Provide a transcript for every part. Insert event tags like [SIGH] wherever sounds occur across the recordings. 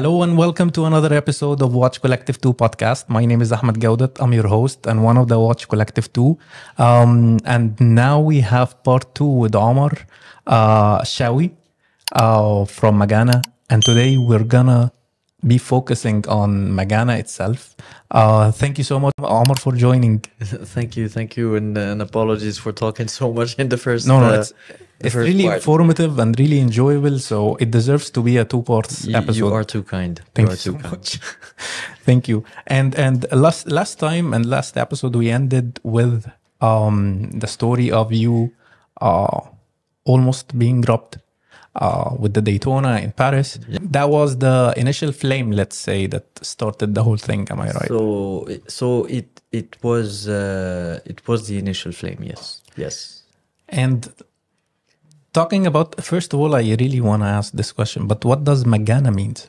Hello and welcome to another episode of Watch Collective 2 podcast. My name is Ahmed Gaudat. I'm your host and one of the Watch Collective 2. Um, and now we have part two with Omar uh, Chaoui uh, from Magana. And today we're gonna be focusing on Magana itself. Uh, thank you so much, Omar, for joining. [LAUGHS] Thank you, thank you, and, uh, and apologies for talking so much in the first. No, no, uh, it's, really part. informative and really enjoyable. So it deserves to be a two parts You, episode. you are too kind. Thank you you so kind. much. [LAUGHS] Thank you. And and last last time and last episode we ended with um the story of you uh almost being robbed uh with the Daytona in Paris. That was the initial flame, let's say, that started the whole thing. Am I right? So, so it it was uh, it was the initial flame. Yes, yes. and talking about first of all, I really want to ask this question. But what does Magana means?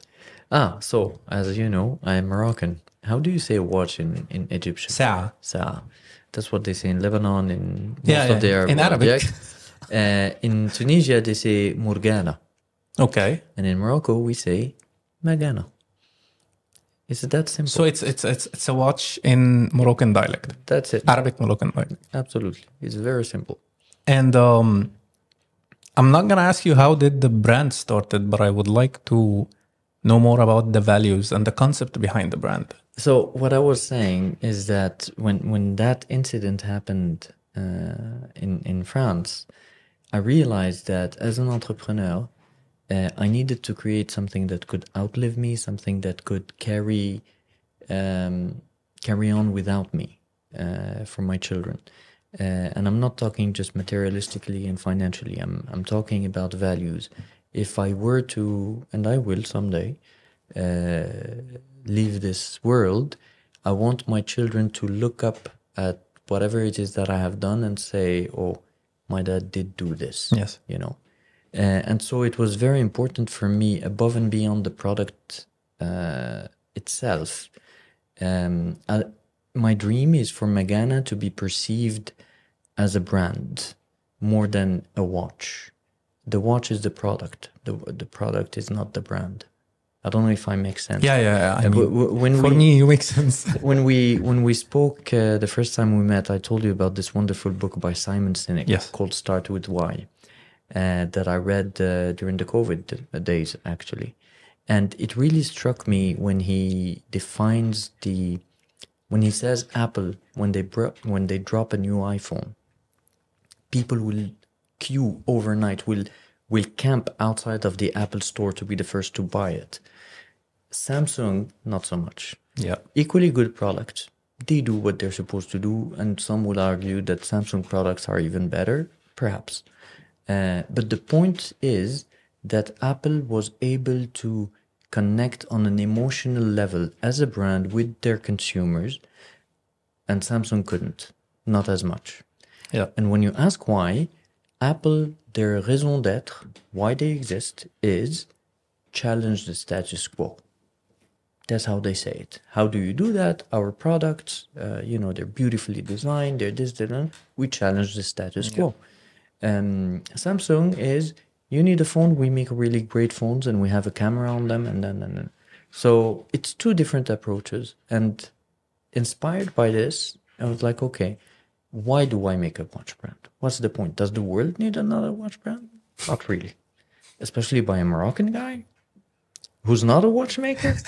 Ah, so as you know, I am Moroccan. How do you say watch in in Egyptian? Sa'a. Sa'a. That's what they say in Lebanon. In most Yeah, yeah, of Arab in Arabic. [LAUGHS] uh, in Tunisia, they say Murgana. Okay. And in Morocco, we say Magana. Is it that simple? So it's it's it's it's a watch in Moroccan dialect. That's it. Arabic Moroccan dialect. Absolutely. It's very simple. And um, I'm not gonna ask you how did the brand started, but I would like to know more about the values and the concept behind the brand. So what I was saying is that when when that incident happened uh, in in France, I realized that as an entrepreneur, uh, I needed to create something that could outlive me, something that could carry um, carry on without me uh, for my children. Uh, and I'm not talking just materialistically and financially. I'm I'm talking about values. If I were to, and I will someday, uh, leave this world, I want my children to look up at whatever it is that I have done and say, "Oh, my dad did do this." Yes. you know. Uh, and so it was very important for me, above and beyond the product uh, itself. Um, I, my dream is for Magana to be perceived as a brand more than a watch. The watch is the product. The the product is not the brand. I don't know if I make sense. Yeah, yeah. yeah. I Uh, mean, when for we, me, it makes sense. [LAUGHS] when we when we spoke uh, the first time we met, I told you about this wonderful book by Simon Sinek Yes. called "Start with Why," uh, that I read uh, during the COVID days, actually, and it really struck me when he defines the when he says Apple when they bro- when they drop a new iPhone, people will queue overnight, will will camp outside of the Apple store to be the first to buy it. Samsung, not so much yeah. equally good product. They do what they're supposed to do, and some would argue that Samsung products are even better, perhaps. Uh, but the point is that Apple was able to connect on an emotional level as a brand with their consumers, and Samsung couldn't, not as much. Yeah. And when you ask why, Apple, their raison d'etre, why they exist, is challenge the status quo. That's how they say it. How do you do that? Our products, uh, you know, they're beautifully designed. They're this, that, and we challenge the status quo. Um, Samsung is you need a phone. We make really great phones, and we have a camera on them, and then and then. So it's two different approaches. And inspired by this, I was like, okay, why do I make a watch brand? What's the point? Does the world need another watch brand? Not really, especially by a Moroccan guy who's not a watchmaker. [LAUGHS]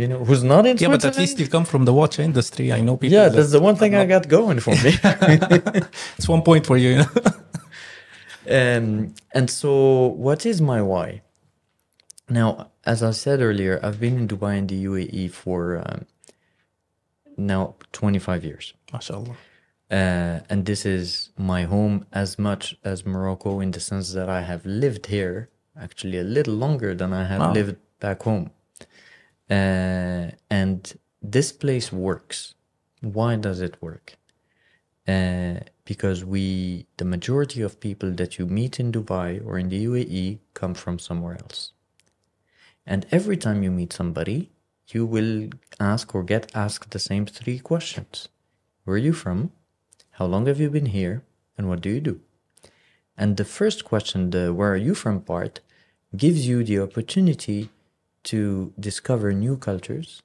You know, who's not in Yeah, but at least you come from the watch industry. I know people. Yeah, that- that's the one thing I [LAUGHS] got going for me. [LAUGHS] it's one point for you. you know? Um, and so, what is my why? Now, as I said earlier, I've been in Dubai and the UAE for um, now 25 years. MashaAllah. Uh, and this is my home as much as Morocco in the sense that I have lived here actually a little longer than I have Wow. lived back home. Uh, and this place works. Why does it work? Uh, because we, the majority of people that you meet in Dubai or in the UAE come from somewhere else. And every time you meet somebody, you will ask or get asked the same three questions Where are you from? How long have you been here? And what do you do? And the first question, the where are you from part, gives you the opportunity to discover new cultures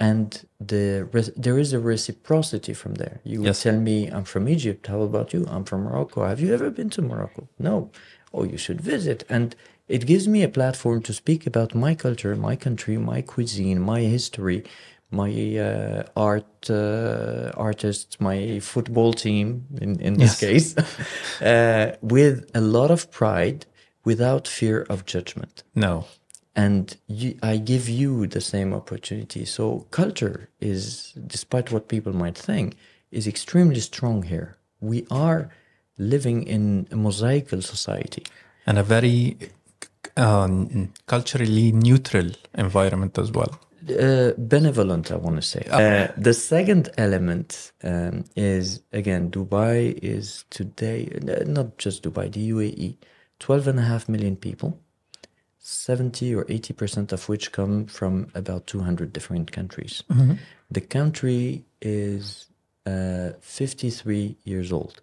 and the there is a reciprocity from there. You Yes. tell me i'm from egypt how about you? I'm from morocco. Have you ever been to morocco? No. Oh you should visit. And it gives me a platform to speak about my culture my country my cuisine my history my uh, art uh, artists my football team in, in this case [LAUGHS] uh, with a lot of pride without fear of judgment. No. And you, I give you the same opportunity. So culture is, despite what people might think, is extremely strong here. We are living in a mosaical society. And a very um, culturally neutral environment as well. Uh, benevolent, I want to say. Uh, the second element um, is again, Dubai is today, not just Dubai, the UAE, 12 and a half million people, 70 or 80% of which come from about 200 different countries. The country is uh, 53 years old.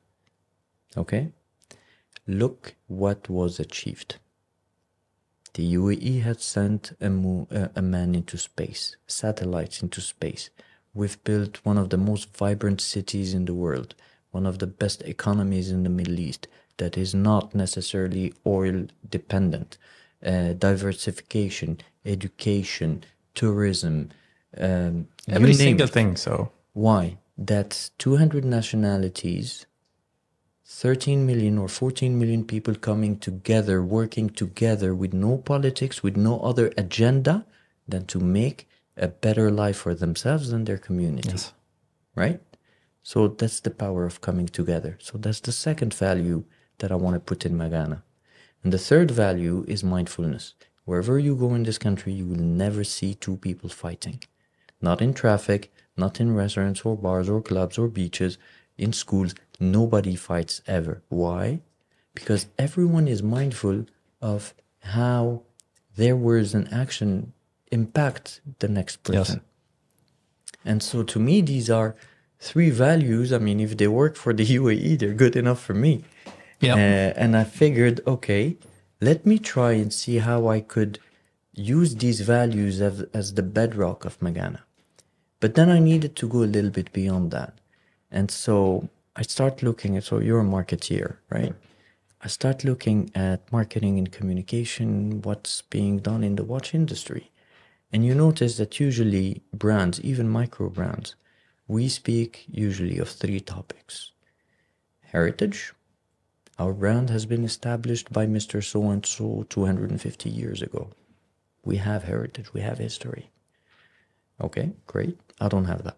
Okay? Look what was achieved. The UAE had sent a, mo- uh, a man into space, satellites into space. We've built one of the most vibrant cities in the world, one of the best economies in the Middle East that is not necessarily oil dependent. Uh, diversification, education, tourism, um, Every single it. thing. So, Why? That's 200 nationalities, 13 million or 14 million people coming together, working together with no politics, with no other agenda than to make a better life for themselves and their community. yes. Right? So that's the power of coming together. So that's the second value that I want to put in Magana. And the third value is mindfulness. Wherever you go in this country, you will never see two people fighting. Not in traffic, not in restaurants or bars or clubs or beaches, in schools. Nobody fights ever. Why? Because everyone is mindful of how their words and action impact the next Yes. person. And so to me, these are three values. I mean, if they work for the [LAUGHS] UAE, they're good enough for me. Yeah. Uh, and I figured, okay, let me try and see how I could use these values as, as the bedrock of Magana. But then I needed to go a little bit beyond that. And so I start looking at, so you're a marketeer, right? I start looking at marketing and communication, what's being done in the watch industry. And you notice that usually brands, even micro brands, we speak usually of three topics heritage. Our brand has been established by Mr. So and so 250 years ago. We have heritage, we have history. Okay, great. I don't have that.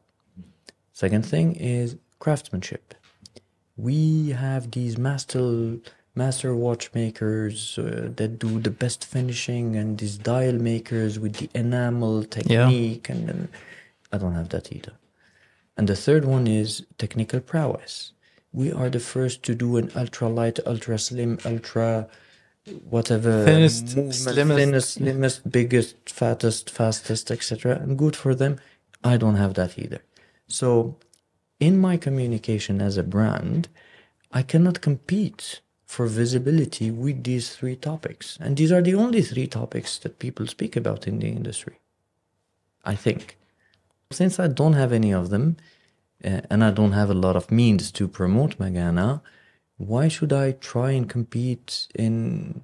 Second thing is craftsmanship. We have these master master watchmakers uh, that do the best finishing and these dial makers with the enamel technique and then I don't have that either. And the third one is technical prowess. We are the first to do an ultra light, ultra slim, ultra whatever Thinnest, movement, slimmest. thinnest, slimmest, biggest, fattest, fastest, etc. And good for them. I don't have that either. So, in my communication as a brand, I cannot compete for visibility with these three topics. And these are the only three topics that people speak about in the industry. I think. Since I don't have any of them, uh, and I don't have a lot of means to promote Magana, why should I try and compete in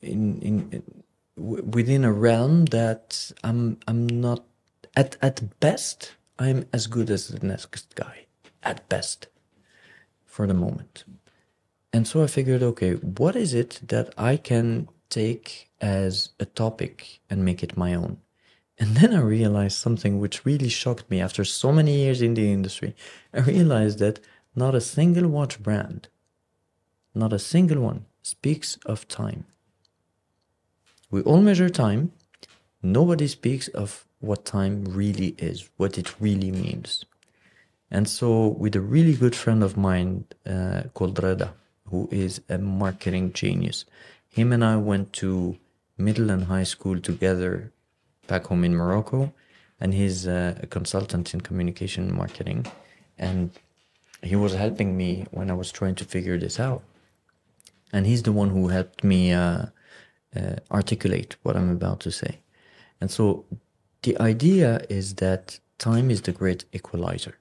in in, in w- within a realm that I'm I'm not at at best I'm as good as the next guy at best for the moment. And so I figured, okay, what is it that I can take as a topic and make it my own? And then I realized something which really shocked me after so many years in the industry. I realized that not a single watch brand, not a single one, speaks of time. We all measure time. Nobody speaks of what time really is, what it really means. And so, with a really good friend of mine uh, called Reda, who is a marketing genius, him and I went to middle and high school together back home in Morocco. And he's a consultant in communication marketing. And he was helping me when I was trying to figure this out. And he's the one who helped me uh, uh, articulate what I'm about to say. And so the idea is that time is the great equalizer.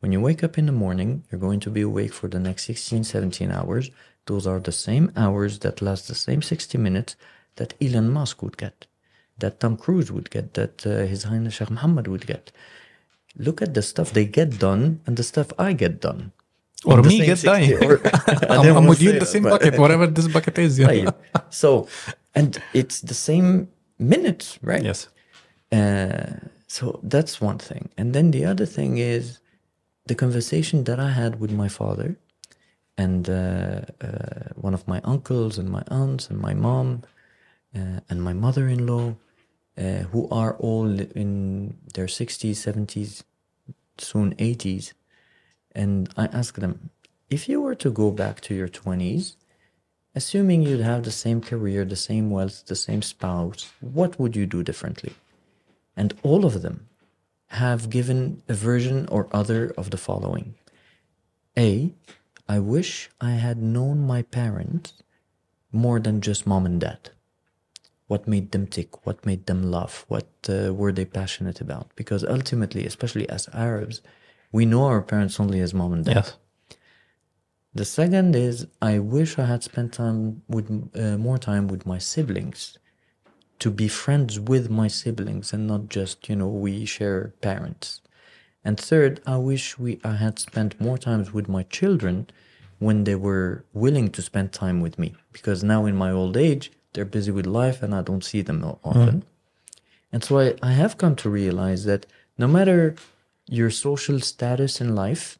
When you wake up in the morning, you're going to be awake for the next 16, 17 hours. Those are the same hours that last the same 60 minutes that Elon Musk would get, that Tom Cruise would get, that uh, His Highness Sheikh Mohammed would get. Look at the stuff they get done and the stuff I get done. Or me get 60 dying. or- I I'm, I'm with you in the same but- bucket, whatever this bucket is. Yeah. So, and it's the same minutes, right? Yes. Uh, so that's one thing. And then the other thing is the conversation that I had with my father and uh, uh, one of my uncles and my aunts and my mom uh, and my mother in law, uh, who are all in their 60s, 70s, soon 80s. And I asked them, if you were to go back to your 20s, assuming you'd have the same career, the same wealth, the same spouse, what would you do differently? And all of them have given a version or other of the following A, I wish I had known my parents more than just mom and dad. What made them tick? What made them laugh? What uh, were they passionate about? Because ultimately, especially as Arabs, we know our parents only as mom and dad. Yes. The second is I wish I had spent time with uh, more time with my siblings, to be friends with my siblings and not just you know we share parents. And third, I wish we I had spent more times with my children when they were willing to spend time with me because now in my old age they're busy with life and I don't see them o- often. And so I, I have come to realize that no matter your social status in life,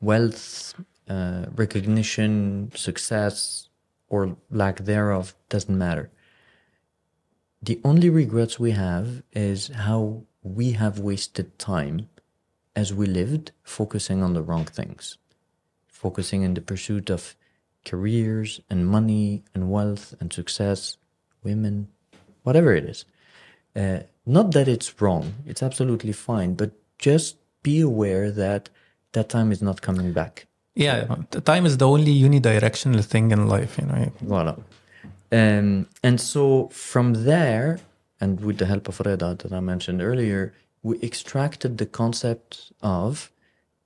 wealth, uh, recognition, success, or lack thereof doesn't matter. The only regrets we have is how we have wasted time as we lived focusing on the wrong things, focusing in the pursuit of careers and money and wealth and success, women, whatever it is. Uh, not that it's wrong, it's absolutely fine, but just be aware that that time is not coming back. Yeah. the Time is the only unidirectional thing in life, you know. Voila. Um, and so from there, and with the help of Reda that I mentioned earlier, we extracted the concept of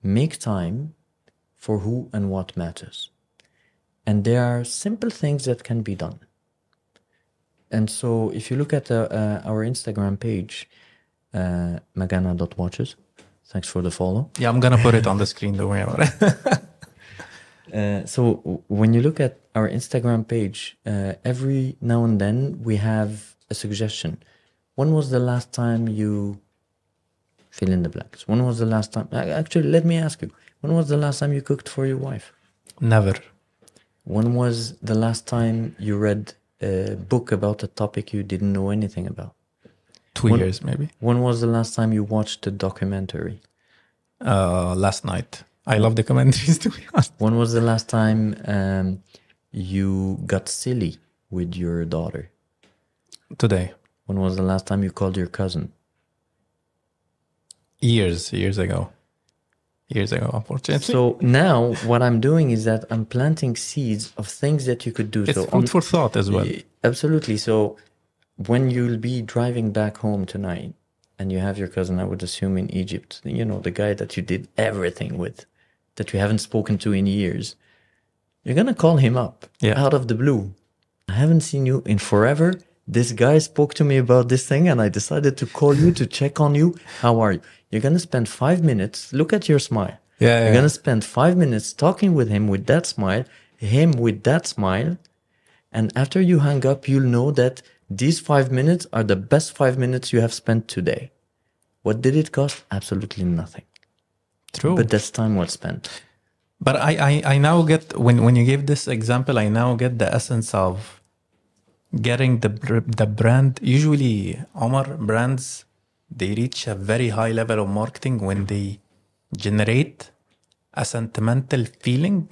make time for who and what matters. And there are simple things that can be done. And so if you look at uh, uh, our Instagram page, uh, magana.watches, thanks for the follow. Yeah, I'm gonna put it on the screen. Don't worry about it. [LAUGHS] Uh, so when you look at our Instagram page, uh, every now and then we have a suggestion. When was the last time you fill in the blanks? When was the last time? Actually, let me ask you. When was the last time you cooked for your wife? Never. When was the last time you read a book about a topic you didn't know anything about? Two When- years maybe. When was the last time you watched a documentary? Uh, last night. I love the commentaries [LAUGHS] to be honest. When was the last time um, you got silly with your daughter? Today. When was the last time you called your cousin? Years, years ago. Years ago, unfortunately. So now what I'm doing is that I'm planting seeds of things that you could do. it's so food on- for thought as well. Absolutely. So when you'll be driving back home tonight and you have your cousin, I would assume in Egypt, you know, the guy that you did everything with, that you haven't spoken to in years, you're going to call him up Yeah. out of the blue. I haven't seen you in forever. This guy spoke to me about this thing and I decided to call you to check on you. How are you? You're going to spend five minutes. Look at your smile. Yeah, You're going to spend five minutes talking with him with that smile, him with that smile. And after you hang up, you'll know that these five minutes are the best five minutes you have spent today. What did it cost? Absolutely nothing. True. But that's time well spent. But I, I, I now get when when you give this example, I now get the essence of getting the the brand. Usually, Omar brands they reach a very high level of marketing when they generate a sentimental feeling,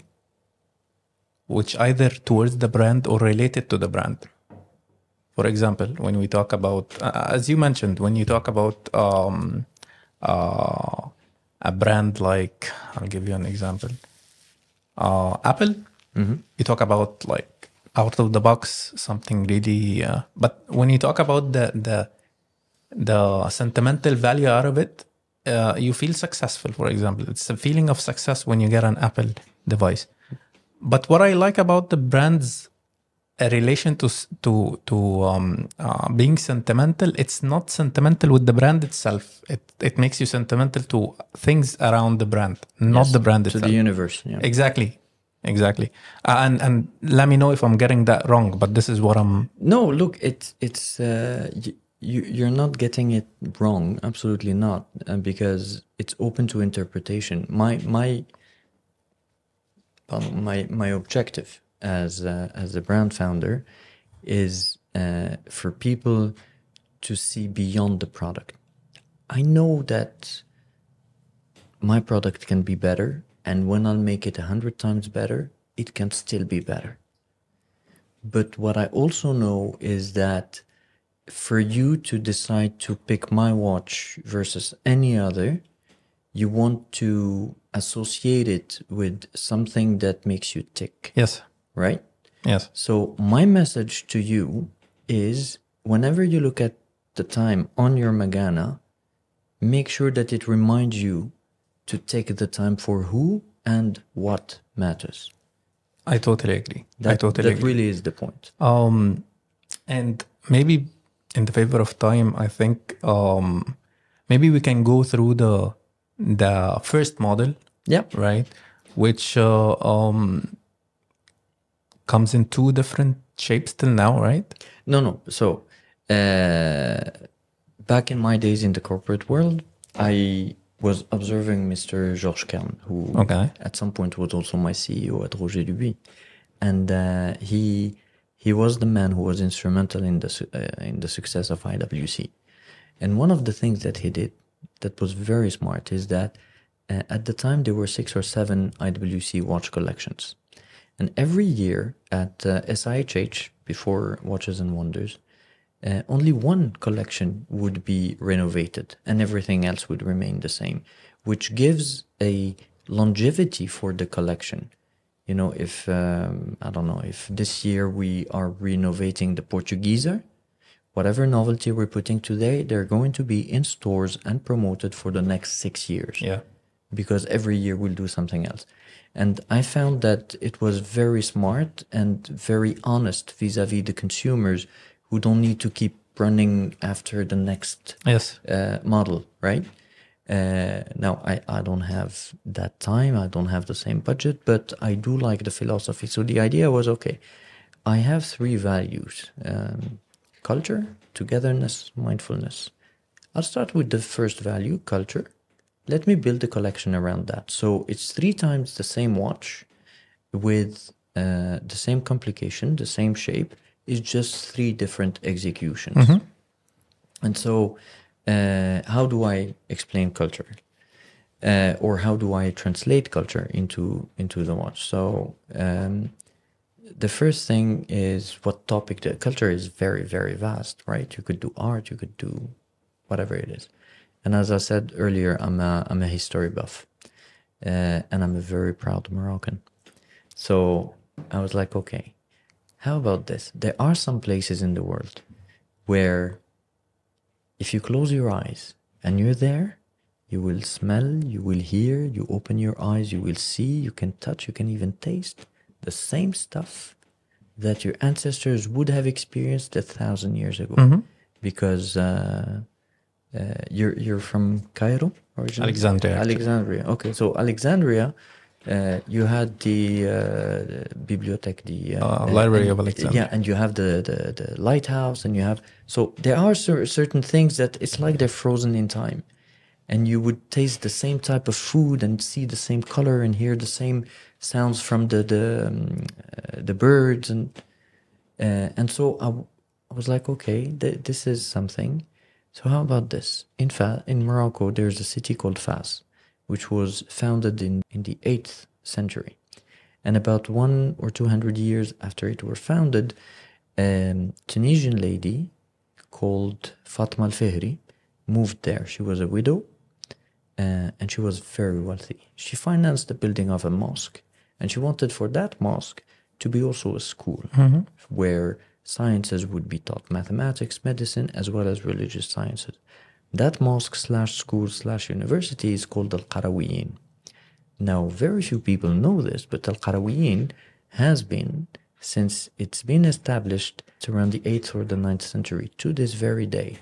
which either towards the brand or related to the brand. For example, when we talk about, uh, as you mentioned, when you talk about um, uh, a brand like, I'll give you an example, uh, Apple, you talk about like out of the box, something really. Uh, but when you talk about the the the sentimental value out of it, uh, you feel successful. For example, it's a feeling of success when you get an Apple device. But what I like about the brand's relation to to to um, uh, being sentimental, it's not sentimental with the brand itself. It it makes you sentimental to things around the brand, not Yes, the brand to itself. the universe. Yeah. Exactly, exactly. Uh, and and let me know if I'm getting that wrong, but this is what I'm. No, look, it's it's uh, you you're not getting it wrong. Absolutely not, uh, because it's open to interpretation. My my my my objective as uh, as a brand founder is uh, for people to see beyond the product. I know that my product can be better, and when I'll make it a hundred times better, it can still be better. But what I also know is that for you to decide to pick my watch versus any other, you want to associate it with something that makes you tick, Yes, right? yes, So, my message to you is whenever you look at the time on your Magana, make sure that it reminds you to take the time for who and what matters. I totally agree. That, I totally that agree. really is the point. Um, and maybe in the favor of time, I think um, maybe we can go through the the first model, Yeah. right? Which uh, um, comes in two different shapes till now, right? No, no. So, uh, back in my days in the corporate world, I was observing Mr. Georges Kern, who Okay. at some point was also my CEO at Roger Dubuis, and uh, he he was the man who was instrumental in the uh, in the success of IWC. And one of the things that he did that was very smart is that uh, at the time there were six or seven IWC watch collections. And every year at uh, SIHH, before Watches and Wonders, uh, only one collection would be renovated and everything else would remain the same, which gives a longevity for the collection. You know, if, um, I don't know, if this year we are renovating the Portugueser, whatever novelty we're putting today, they're going to be in stores and promoted for the next six years Yeah. because every year we'll do something else. And I found that it was very smart and very honest vis-a-vis the consumers who don't need to keep running after the next Yes. uh, model, right? Uh, now, I, I don't have that time, I don't have the same budget, but I do like the philosophy. So the idea was okay, I have three values um, culture, togetherness, mindfulness. I'll start with the first value, culture. Let me build a collection around that. So it's three times the same watch with uh, the same complication, the same shape. It's just three different executions. And so, uh, how do I explain culture, uh, or how do I translate culture into into the watch? So, um, the first thing is what topic. The culture is very very vast, right? You could do art, you could do whatever it is. And as I said earlier, I'm a I'm a history buff, uh, and I'm a very proud Moroccan. So I was like, okay, how about this? There are some places in the world where if you close your eyes and you're there, you will smell, you will hear, you open your eyes, you will see, you can touch, you can even taste the same stuff that your ancestors would have experienced a thousand years ago. Because uh, uh, you're you're from Cairo originally? Alexandria, actually. Alexandria. Okay, so Alexandria, uh, you had the uh, bibliothèque, the Uh, Library and- of Alexandria. Yeah, and you have the, the the lighthouse, and you have so there are cer- certain things that it's like they're frozen in time, and you would taste the same type of food and see the same color and hear the same sounds from the the um, uh, the birds and uh, and so I, w- I was like, okay, th- this is something. So how about this? In Fa- in Morocco, there's a city called Fas, which was founded in, in the 8th century. And about one or two hundred years after it were founded, a Tunisian lady called Fatma al-Fihri moved there. She was a widow uh, and she was very wealthy. She financed the building of a mosque and she wanted for that mosque to be also a school where sciences would be taught mathematics, medicine, as well as religious sciences. That mosque slash school slash university is called Al Qarawiyin. Now, very few people know this, but Al Qarawiyin has been, since it's been established around the 8th or the 9th century, to this very day,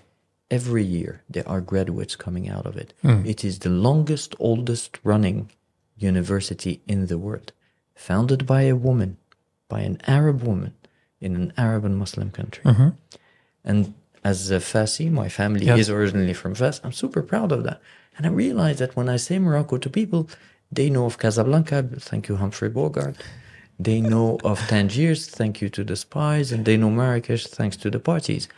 every year there are graduates coming out of it. Hmm. It is the longest, oldest running university in the world, founded by a woman, by an Arab woman in an Arab and Muslim country. Mm-hmm. And as a Fassi, my family Yes. is originally from Fas. I'm super proud of that. And I realize that when I say Morocco to people, they know of Casablanca, thank you, Humphrey Bogart. They know of Tangiers, thank you to the spies, and they know Marrakesh, thanks to the parties.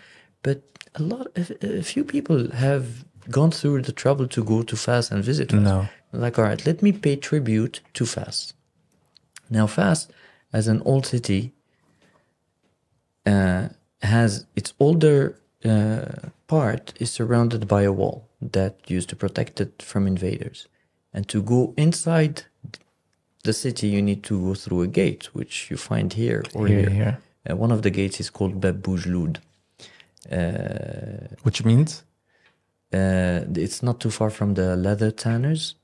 But a lot, a, a few people have gone through the trouble to go to Fas and visit Fas. No. Like, all right, let me pay tribute to Fas. Now, Fas, as an old city, uh, has its older uh, part is surrounded by a wall that used to protect it from invaders. And to go inside the city, you need to go through a gate, which you find here or Here, here. here. Uh, one of the gates is called Bab Boujloud. Uh, Which means? uh, it's not too far from the leather tanners.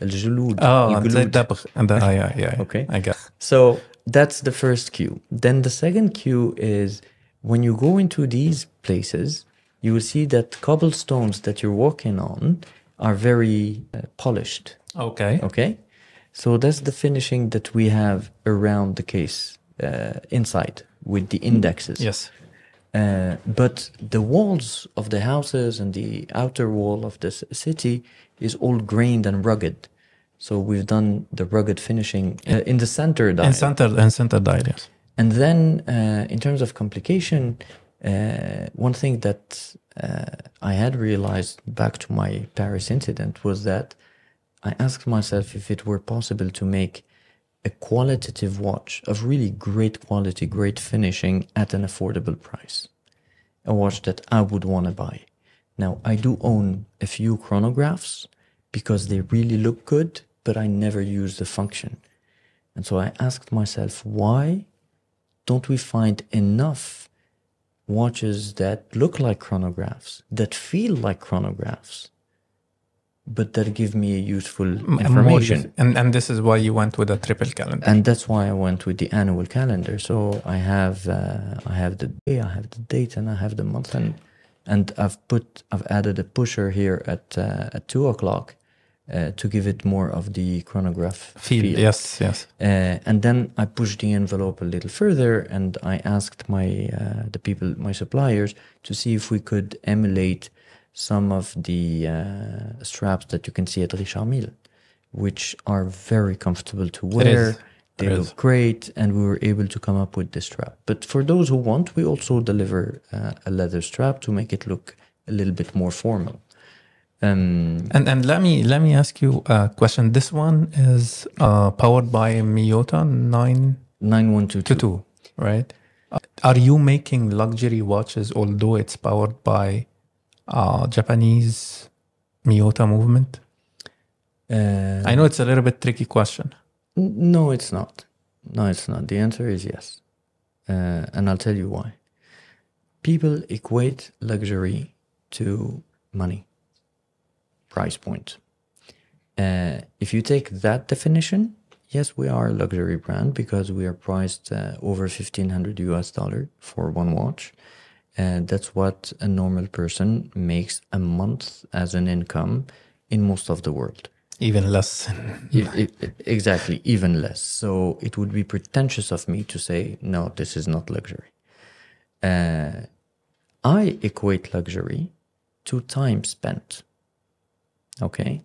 Al Julud. Oh, and the, and the, ah, yeah, yeah. [LAUGHS] Okay. I got So that's the first cue. Then the second cue is when you go into these places, you will see that cobblestones that you're walking on are very uh, polished. Okay. Okay. So that's the finishing that we have around the case uh, inside with the indexes. Yes. Uh, but the walls of the houses and the outer wall of the city is all grained and rugged. So we've done the rugged finishing uh, in the center. Dial. center and center dial, yes. And then, uh, in terms of complication, uh, one thing that uh, I had realized back to my Paris incident was that I asked myself if it were possible to make a qualitative watch of really great quality, great finishing at an affordable price. A watch that I would want to buy. Now, I do own a few chronographs because they really look good, but I never use the function. And so I asked myself, why don't we find enough watches that look like chronographs, that feel like chronographs, but that give me useful information? And, and this is why you went with a triple calendar. and that's why I went with the annual calendar. So I have uh, I have the day, I have the date, and I have the month, and and I've put I've added a pusher here at uh, at two o'clock to give it more of the chronograph Feel, feel. yes, yes. Uh, and then I pushed the envelope a little further, and I asked my uh, the people, my suppliers, to see if we could emulate some of the uh, straps that you can see at Richard Mille, which are very comfortable to wear. They It look is. great, and we were able to come up with this strap. But for those who want, we also deliver uh, a leather strap to make it look a little bit more formal. Um, And and let me let me ask you a question. This one is uh, powered by Miyota 922, 9122. right? Uh, Are you making luxury watches although it's powered by uh, Japanese Miyota movement? Uh, I know it's a little bit tricky question. No, it's not. No, it's not. The answer is yes. Uh, and I'll tell you why. People equate luxury to money, price point. Uh, if you take that definition, yes, we are a luxury brand because we are priced uh, over 1500 US dollar for one watch. And that's what a normal person makes a month as an income in most of the world. Even less. [LAUGHS] Exactly, even less. So it would be pretentious of me to say, no, this is not luxury. Uh, I equate luxury to time spent. Okay.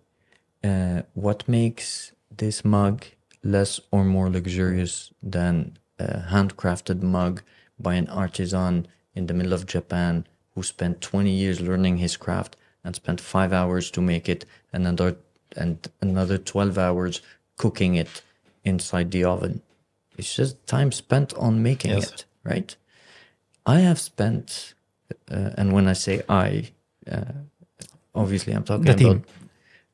Uh, what makes this mug less or more luxurious than a handcrafted mug by an artisan in the middle of Japan who spent 20 years learning his craft and spent five hours to make it and another, and another 12 hours cooking it inside the oven? It's just time spent on making Yes. it, right? I have spent, uh, and when I say I, uh, obviously I'm talking about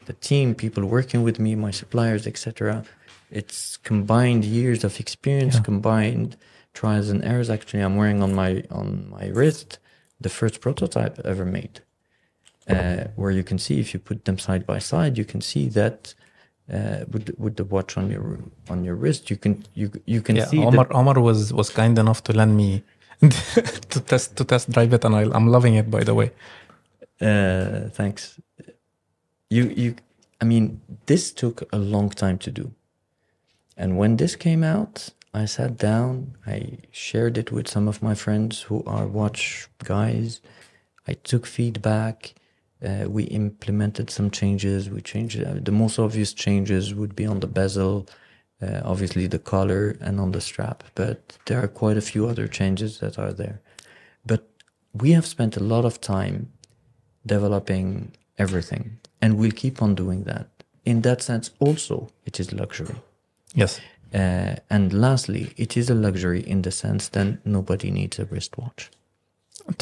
the team, people working with me, my suppliers, etc. It's combined years of experience, combined trials and errors. Actually, I'm wearing on my on my wrist the first prototype ever made, uh, where you can see if you put them side by side, you can see that uh, with the- with the watch on your on your wrist, you can you you can Yeah, see that- Omar, Omar was was kind enough to lend me [LAUGHS] to test to test drive it, and I, I'm loving it. By the way, Uh, thanks. You you I mean this took a long time to do. And when this came out, I sat down, I shared it with some of my friends who are watch guys. I took feedback. Uh, we implemented some changes. We changed uh, the most obvious changes would be on the bezel, uh, obviously the collar, and on the strap. But there are quite a few other changes that are there. But we have spent a lot of time developing everything, and we'll keep on doing that. In that sense, also, it is luxury. yes, Uh, and lastly, it is a luxury in the sense that nobody needs a wristwatch.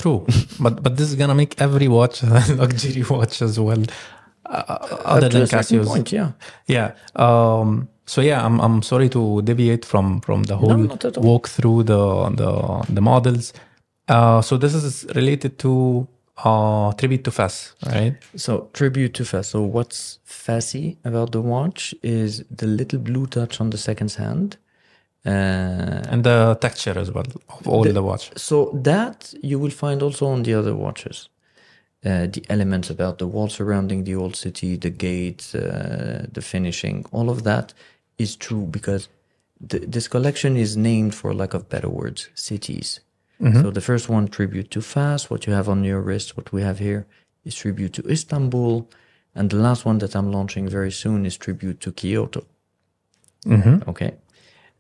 true. [LAUGHS] but but this is gonna make every watch [LAUGHS] a luxury watch as well. Uh, other than Casio's. point, yeah. Yeah. Um, so yeah, I'm I'm sorry to deviate from from the whole all. walk through the the the models. Uh, so this is related to uh tribute to Fas, right? So tribute to Fas. So what's Fassi about the watch is the little blue touch on the second hand. Uh, And the texture as well of all the, watch. so that you will find also on the other watches. Uh, the elements about the wall surrounding the old city, the gates, uh, the finishing, all of that is true because th- this collection is named, for lack of better words, cities. So the first one, tribute to Fas, what you have on your wrist, what we have here is tribute to Istanbul. And the last one that I'm launching very soon is tribute to Kyoto. Okay.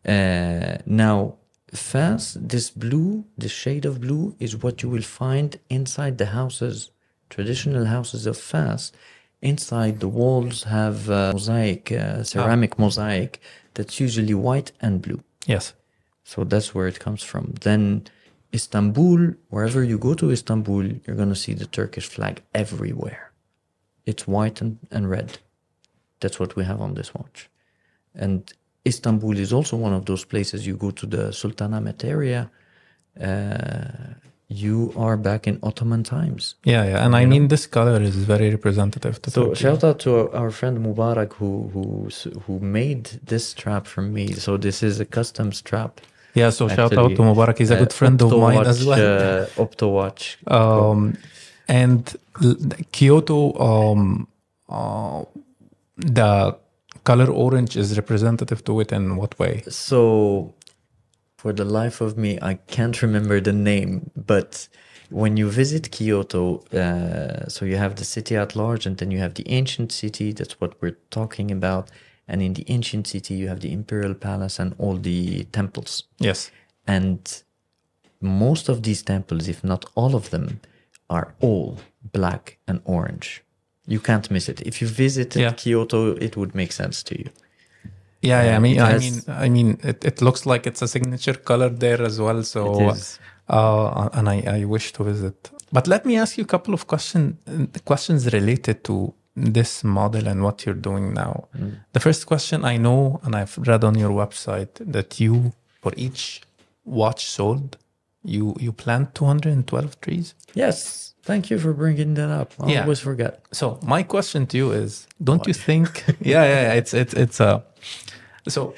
Uh, now, Fas, this blue, this shade of blue, is what you will find inside the houses, traditional houses of Fas. Inside the walls have uh, mosaic, uh, ceramic mosaic that's usually white and blue. Yes. So that's where it comes from. Then Istanbul, wherever you go to Istanbul, you're going to see the Turkish flag everywhere. It's white and, and red. That's what we have on this watch. And Istanbul is also one of those places you go to the Sultanahmet area. Uh, you are back in Ottoman times. Yeah, yeah. And I mean this color is very representative to So Turkey. shout out to our, our friend Mubarak who who who made this strap for me. So this is a custom strap. Yeah, so shout out to Mubarak. He's a uh, good friend of mine as well. Uh, Optowatch. Um, and Kyoto, um, uh, the color orange is representative to it in what way? So, for the life of me, I can't remember the name, but when you visit Kyoto, uh, so you have the city at large, and then you have the ancient city. That's what we're talking about. And in the ancient city, you have the imperial palace and all the temples. Yes. And most of these temples, if not all of them, are all black and orange. You can't miss it. If you visited Yeah. Kyoto, it would make sense to you. Yeah, yeah. I mean, I mean, I mean, it, it looks like it's a signature color there as well. So, uh, and I, I wish to visit. But let me ask you a couple of question questions related to this model and what you're doing now. Mm. The first question I know, and I've read on your website that you, for each watch sold, you you plant 212 trees. Yes. Thank you for bringing that up. I Yeah. always forget. So my question to you is: Don't you think? [LAUGHS] yeah, yeah, it's it's it's a. So,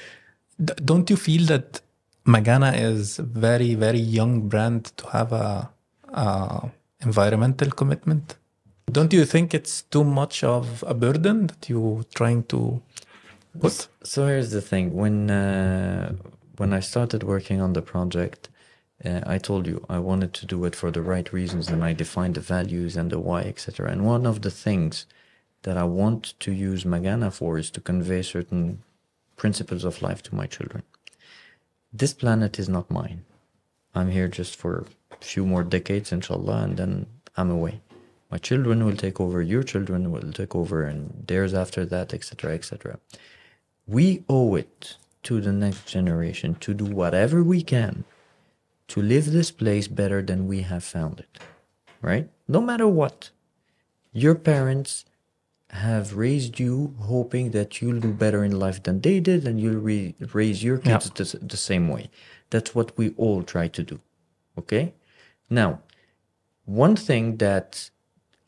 d- don't you feel that Magana is very very young brand to have a, a environmental commitment? Don't you think it's too much of a burden that you're trying to put? So here's the thing: when uh, when I started working on the project, uh, I told you I wanted to do it for the right reasons, and I defined the values and the why, etc. And one of the things that I want to use Magana for is to convey certain principles of life to my children. This planet is not mine. I'm here just for a few more decades, inshallah, and then I'm away. My children will take over, your children will take over, and theirs after that, etc., etc. We owe it to the next generation to do whatever we can to live this place better than we have found it, right? No matter what. Your parents have raised you hoping that you'll do better in life than they did and you'll re- raise your kids the, the same way. That's what we all try to do. Okay? Now, one thing that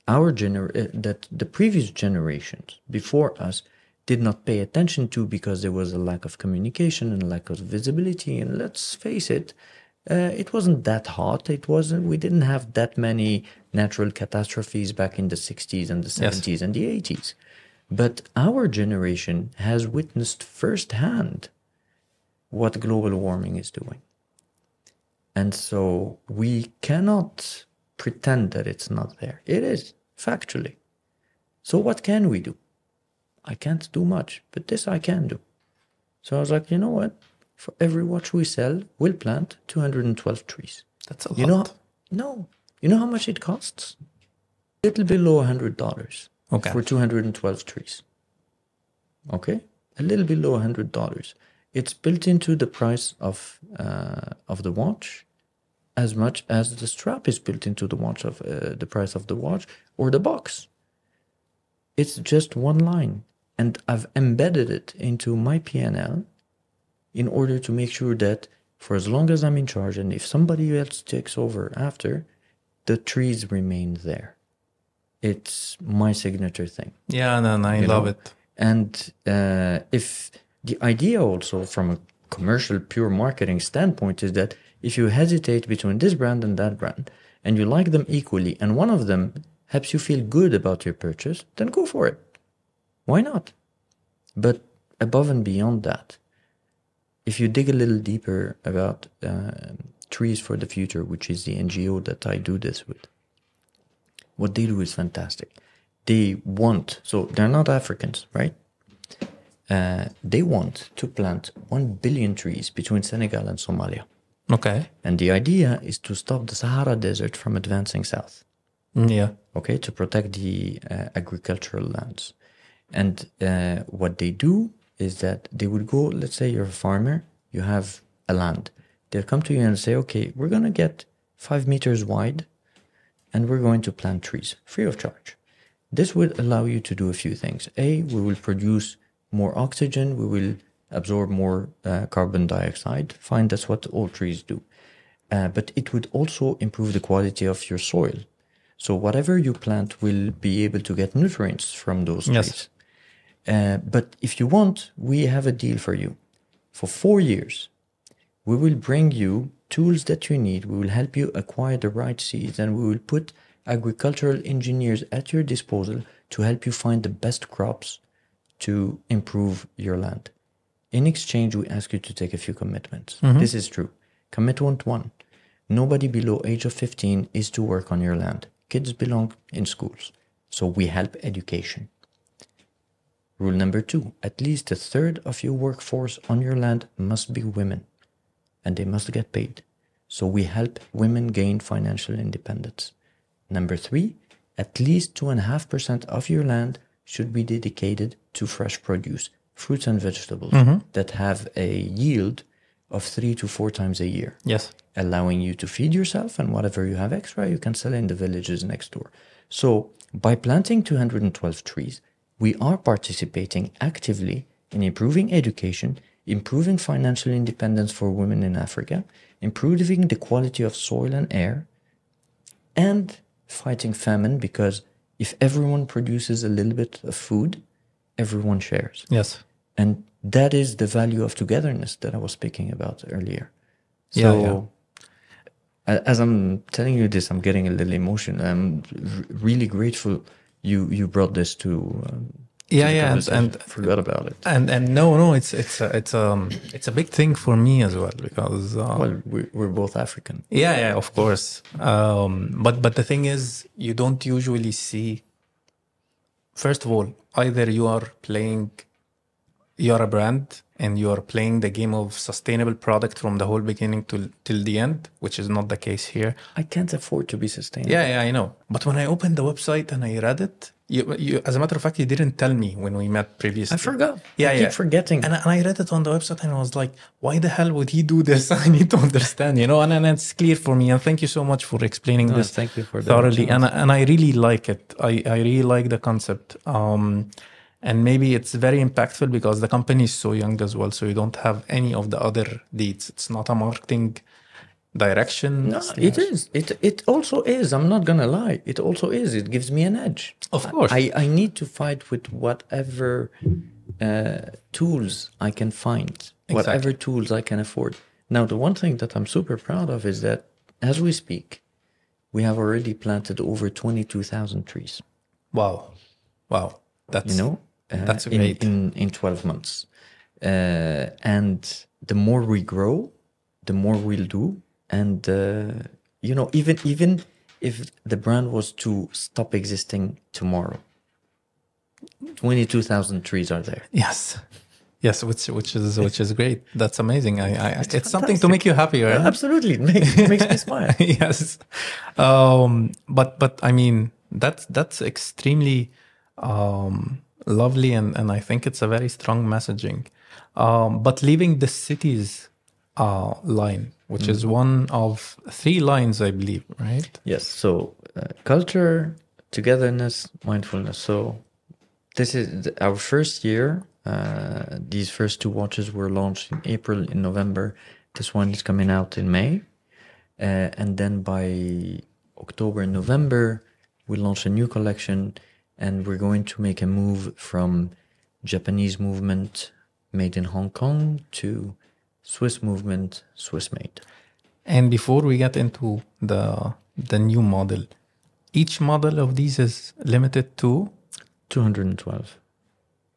our gener- uh, that the previous generations before us did not pay attention to because there was a lack of communication and lack of visibility. And let's face it uh, it wasn't that hot. It wasn't we didn't have that many natural catastrophes back in the 60s and the 70s and the 80s but our generation has witnessed firsthand what global warming is doing. And so we cannot pretend that it's not there. It is, factually. So what can we do? I can't do much, but this I can do. So I was like, you know what? For every watch we sell, we'll plant 212 trees. That's a lot. You know, no. You know how much it costs? A Little below $100 Okay. for 212 trees. Okay? A little below $100. It's built into the price of, uh, of the watch as much as the strap is built into the watch of uh, the price of the watch or the box. It's just one line, and I've embedded it into my PNL in order to make sure that for as long as I'm in charge, and if somebody else takes over after, the trees remain there. It's my signature thing. yeah, no, no, I love know? it. And uh, if the idea also from a commercial pure marketing standpoint is that if you hesitate between this brand and that brand and you like them equally and one of them helps you feel good about your purchase, then go for it. Why not? But above and beyond that, if you dig a little deeper about uh, Trees for the Future, which is the NGO that I do this with, what they do is fantastic. They want, so they're not Africans, right? Uh, they want to plant 1 billion trees between Senegal and Somalia. Okay. And the idea is to stop the Sahara Desert from advancing south Yeah. okay, to protect the uh, agricultural lands. And uh, what they do is that they would go, let's say you're a farmer, you have a land. They'll come to you and say, okay, we're going to get five meters wide and we're going to plant trees free of charge. This would allow you to do a few things. A, we will produce more oxygen, we will absorb more uh, carbon dioxide. Fine, that's what all trees do. Uh, but it would also improve the quality of your soil. So whatever you plant will be able to get nutrients from those Yes. trees. Uh, but if you want, we have a deal for you. For four years, we will bring you tools that you need. We will help you acquire the right seeds, and we will put agricultural engineers at your disposal to help you find the best crops to improve your land. In exchange, we ask you to take a few commitments. Mm-hmm. This is true. Commitment one nobody below age of 15 is to work on your land. Kids belong in schools. So we help education. Rule number two at least a third of your workforce on your land must be women, and they must get paid. So we help women gain financial independence. Number three, at least 2.5% of your land should be dedicated to fresh produce, fruits and vegetables mm-hmm. that have a yield of three to four times a year. Yes. allowing you to feed yourself and whatever you have extra you can sell in the villages next door. So by planting 212 trees we are participating actively in improving education improving financial independence for women in africa improving the quality of soil and air and fighting famine because if everyone produces a little bit of food everyone shares Yes. and that is the value of togetherness that I was speaking about earlier. So, Yeah, yeah. as I'm telling you this, I'm getting a little emotional. I'm r- really grateful you you brought this to. Um, Yeah, yeah, and, and forgot about it. and and no, no, it's it's a, it's um it's a big thing for me as well because uh, Well, we, we're both African. Yeah, yeah, of course. Um, but but the thing is, you don't usually see. First of all, either you are playing, you are a brand and you are playing the game of sustainable product from the whole beginning to till the end, which is not the case here. I can't afford to be sustainable. Yeah, yeah, I know. But when I opened the website and I read it, You, you, as a matter of fact, you didn't tell me when we met previously. I forgot. Yeah, I yeah. keep forgetting. And, I- and I read it on the website and I was like, why the hell would he do this? [LAUGHS] I need to understand, you know, and, and it's clear for me. And thank you so much for explaining No, this thank you for thoroughly. And, I- and I really like it. I, I really like the concept. Um, and maybe it's very impactful because the company is so young as well. So you don't have any of the other deeds. It's not a marketing direction. No, it is. It it also is. I'm not gonna lie. It also is. It gives me an edge. Of course. I, I need to fight with whatever uh, tools I can find, whatever tools I can afford. Now, the one thing that I'm super proud of is that as we speak, we have already planted over 22,000 trees. Wow. Wow. That's, You know, uh, That's in, in in 12 months. Uh, and the more we grow, the more we'll do. And uh, you know, even even if the brand was to stop existing tomorrow, 22,000 trees are there. Yes. Yes, which which is [LAUGHS] which is great. That's amazing. I, I it's, something to make you happy, right? Absolutely, it makes, it makes me smile. [LAUGHS] yes. Um, but but I mean that's that's extremely um, lovely, and and I think it's a very strong messaging. Um, but leaving the cities uh, line, which is one of three lines, I believe, right? Yes. So uh, culture, togetherness, mindfulness. So this is our first year. Uh, these first two watches were launched in April, in November. This one is coming out in May, uh, and then by October and November we launch a new collection, and we're going to make a move from Japanese movement made in Hong Kong to Swiss movement, Swiss made. And before we get into the the new model, each model of these is limited to. 212.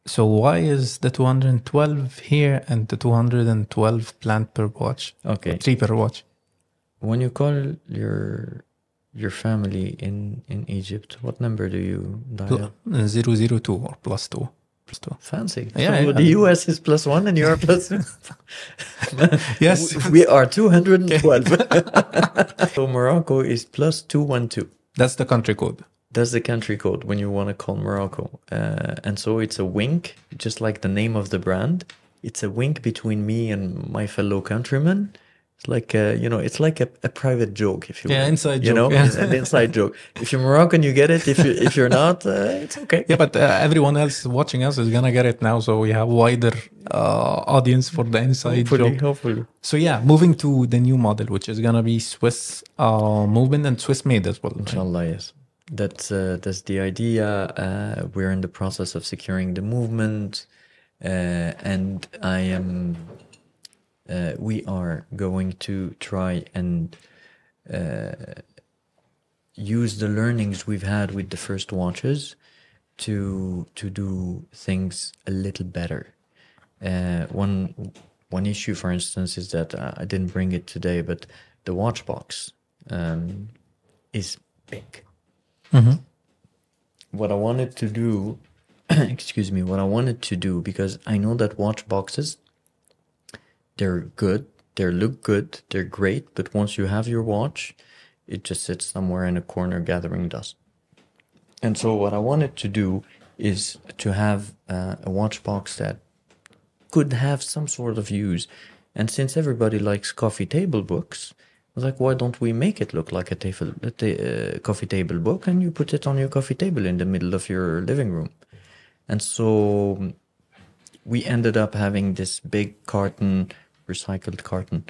So why is the 212 here and the 212 planned per watch? Okay. Three per watch. When you call your your family in in Egypt, what number do you dial? Pl- uh, 002 or plus two. Plus two. Fancy. Yeah, so yeah. the US is plus one and you are plus. [LAUGHS] Yes. [LAUGHS] we are two hundred and twelve. [LAUGHS] so Morocco is plus two one two. That's the country code. That's the country code when you want to call Morocco. Uh, and so it's a wink, just like the name of the brand. It's a wink between me and my fellow countrymen. It's like a, you know, it's like a, a private joke, if you Yeah, will. inside you joke, know, yeah. an inside joke. If you're Moroccan, you get it. If you if you're not, uh, it's okay. Yeah, but uh, everyone else watching us is gonna get it now, so we have wider uh, audience for the inside Hopefully, joke. hopefully. So yeah, moving to the new model, which is gonna be Swiss uh, movement and Swiss made as well. right? Inshallah, yes. That's uh, that's the idea. Uh, we're in the process of securing the movement, uh, and I am. Uh, we are going to try and uh, use the learnings we've had with the first watches to to do things a little better. Uh, one one issue, for instance, is that uh, I didn't bring it today, but the watch box um, is big. What I wanted to do, [CLEARS THROAT] excuse me, what I wanted to do because I know that watch boxes, they're good, they look good, they're great, but once you have your watch, it just sits somewhere in a corner gathering dust. And so what I wanted to do is to have uh, a watch box that could have some sort of use. And since everybody likes coffee table books, I was like, why don't we make it look like a table, a uh, coffee table book, and you put it on your coffee table in the middle of your living room? And so we ended up having this big carton, recycled carton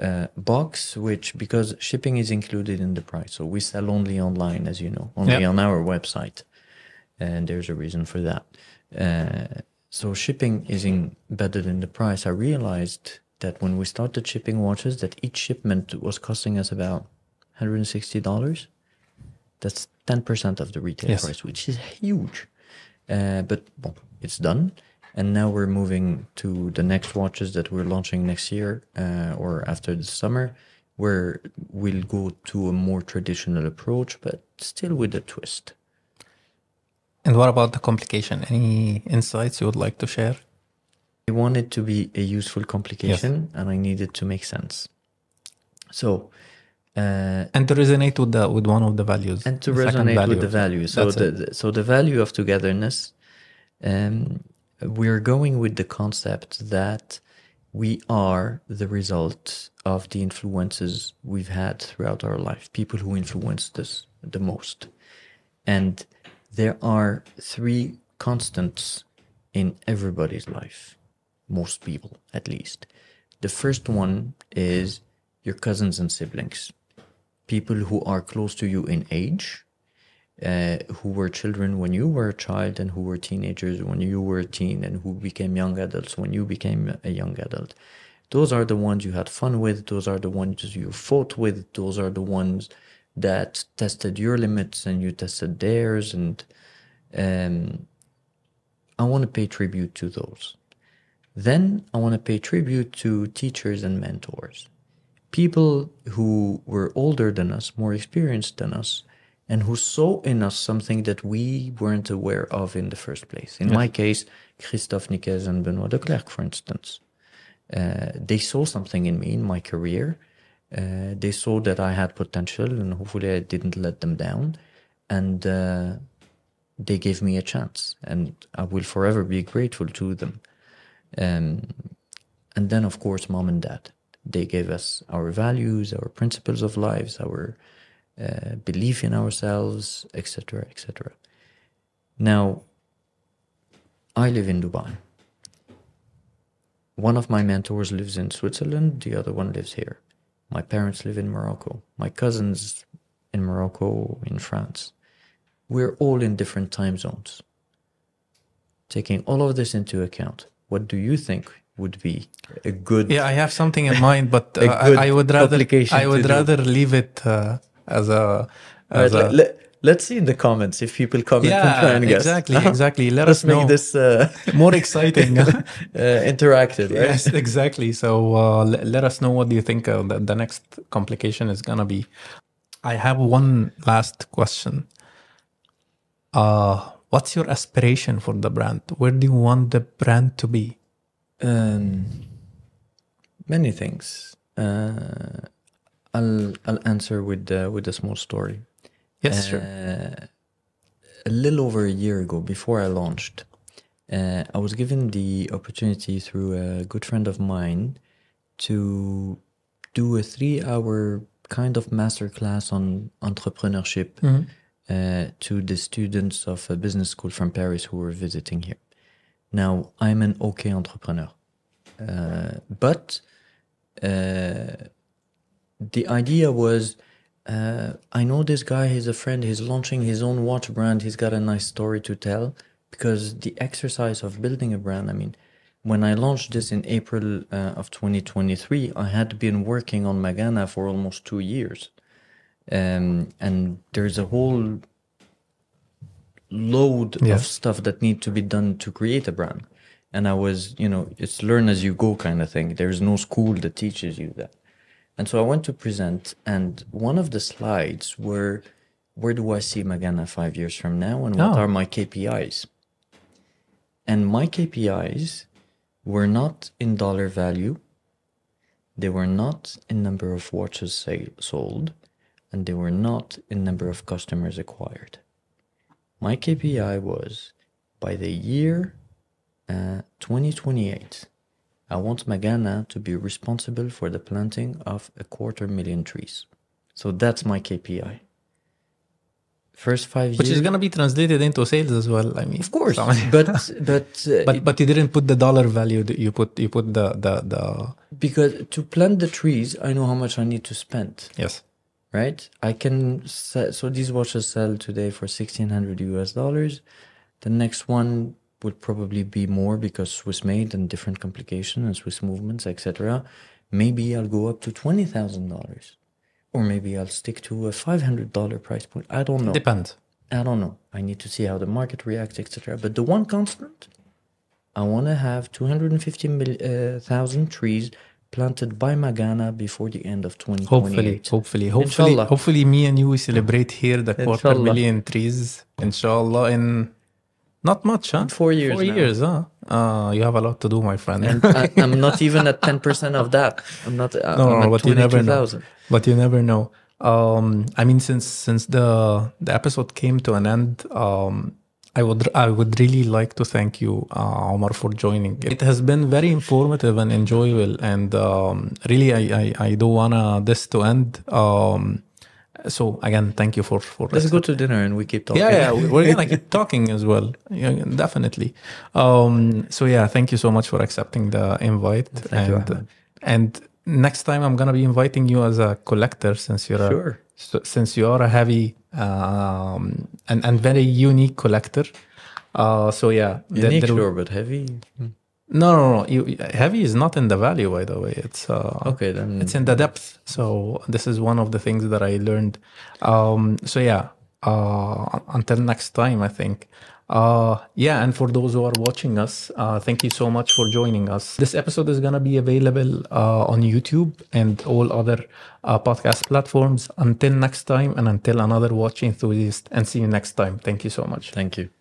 uh, box, which because shipping is included in the price, so we sell only online, as you know, only Yeah. on our website, and there's a reason for that. Uh, so shipping is embedded in the price. I realized that when we started shipping watches, that each shipment was costing us about $160. That's 10% of the retail Yes. price, which is huge. Uh, but well, it's done. And now we're moving to the next watches that we're launching next year uh, or after the summer, where we'll go to a more traditional approach, but still with a twist. And what about the complication? Any insights you would like to share? I want it to be a useful complication and I need it to make sense. So, Uh, And to resonate with the with one of the values. and to resonate with the value. So That's the, it. the- so the value of togetherness, um, we're going with the concept that we are the result of the influences we've had throughout our life, people who influenced us the most. And there are three constants in everybody's life, most people at least. The first one is your cousins and siblings, people who are close to you in age, uh, who were children when you were a child and who were teenagers when you were a teen and who became young adults when you became a young adult. Those are the ones you had fun with. Those are the ones you fought with. Those are the ones that tested your limits and you tested theirs. And um, I want to pay tribute to those. Then I want to pay tribute to teachers and mentors people who were older than us, more experienced than us, and who saw in us something that we weren't aware of in the first place. In my case, Christophe Niquez and Benoit de Klerk, for instance. Uh, they saw something in me in my career. Uh, they saw that I had potential, and hopefully I didn't let them down. And uh, they gave me a chance, and I will forever be grateful to them. Um, and then, of course, mom and dad. They gave us our values, our principles of lives, our uh, belief in ourselves, etc., etc. Now, I live in Dubai. One of my mentors lives in Switzerland, the other one lives here. My parents live in Morocco. My cousins in Morocco, in France. We're all in different time zones. Taking all of this into account, what do you think would be a good Yeah, I have something in mind, but [LAUGHS] uh, I, I would rather I would to do. rather leave it uh, as a as Alright, a let, let, us see in the comments if people comment and try yeah and guess. exactly exactly. Let Let's us know. make this uh, [LAUGHS] more exciting. [LAUGHS] uh, interactive, right? yes, exactly. So uh, let, let us know what do you think uh, the, the next complication is gonna be. I have one last question. Uh, what's your aspiration for the brand? Where do you want the brand to be? Um, many things. Uh, I'll I'll answer with uh, with a small story. Yes, sure. Uh, a little over a year ago, before I launched, uh, I was given the opportunity through a good friend of mine to do a three-hour kind of masterclass on entrepreneurship uh, to the students of a business school from Paris who were visiting here. Now, I'm an okay entrepreneur, uh, but uh, the idea was uh, I know this guy, he's a friend, he's launching his own watch brand, he's got a nice story to tell. Because the exercise of building a brand, I mean, when I launched this in April uh, of 2023, I had been working on Magana for almost two years. Um, and there's a whole load Yeah. of stuff that need to be done to create a brand. And I was, you know, it's learn as you go kind of thing. There's no school that teaches you that. And so I went to present, and one of the slides were, where do I see Magana five years from now, and what Oh. are my KPIs? And my KPIs were not in dollar value, they were not in number of watches sale, sold, and they were not in number of customers acquired. My KPI was by the year uh, 2028, I want Magana to be responsible for the planting of a quarter million trees. So that's my KPI. First five Which years, is gonna be translated into sales as well. I mean, of course, so- [LAUGHS] but but uh, but but you didn't put the dollar value. that You put you put the the the because to plant the trees, I know how much I need to spend. yes. right? I can sell, so these watches sell today for sixteen hundred US dollars. The next one would probably be more because Swiss made and different complication and Swiss movements, etc. Maybe I'll go up to twenty thousand dollars, or maybe I'll stick to a five hundred dollar price point. I don't know. Depends. I don't know. I need to see how the market reacts, etc. But the one constant, I want to have 250,000 uh, trees planted by Magana before the end of 2028. Hopefully, hopefully, hopefully, Inshallah. hopefully, me and you we celebrate here the quarter Inshallah. million trees. Inshallah, in not much, huh? Four years Four now. years, huh? Uh, you have a lot to do, my friend. And I, I'm not even at 10% of that. I'm not, uh, no, I'm no, at but you never know. 22,000. But you never know. Um, I mean, since since the the episode came to an end, um, I would I would really like to thank you, uh, Omar, for joining. It has been very informative and enjoyable, and um, really, I, I I do wanna this to end. Um, so again, thank you for for Let's go to dinner and we keep talking. yeah, yeah, we- we're gonna keep [LAUGHS] talking as well. Yeah, definitely. Um, so yeah, thank you so much for accepting the invite. Thank and Ahmed. and next time I'm gonna be inviting you as a collector since you're Sure. a since you are a heavy um, and and very unique collector. Uh, so yeah, there- Unique, there- sure, but heavy. No, no, no. You, heavy is not in the value, by the way. It's uh, Okay, then. it's in the depth so this is one of the things that i learned um so yeah uh until next time i think uh yeah and for those who are watching us uh thank you so much for joining us this episode is gonna be available uh on youtube and all other uh, podcast platforms until next time and until another watch enthusiast and see you next time thank you so much Thank you.